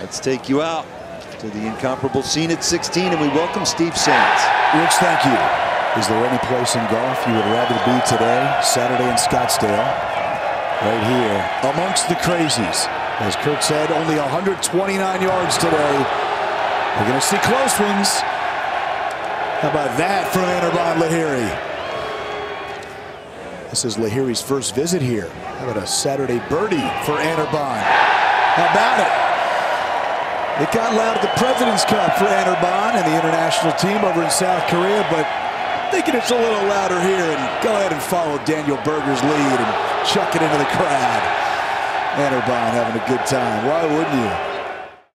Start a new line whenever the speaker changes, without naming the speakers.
Let's take you out to the incomparable scene at 16, and we welcome Steve Sands.
Rich, thank you. Is there any place in golf you would rather be today, Saturday in Scottsdale? Right here, amongst the crazies. As Kurt said, only 129 yards today. We're going to see close ones. How about that from Anirban Lahiri? This is Lahiri's first visit here. How about a Saturday birdie for Anirban? How about it? It got loud at the Presidents Cup for Anirban and the international team over in South Korea, but thinking it's a little louder here and go ahead and follow Daniel Berger's lead and chuck it into the crowd. Anirban having a good time. Why wouldn't you?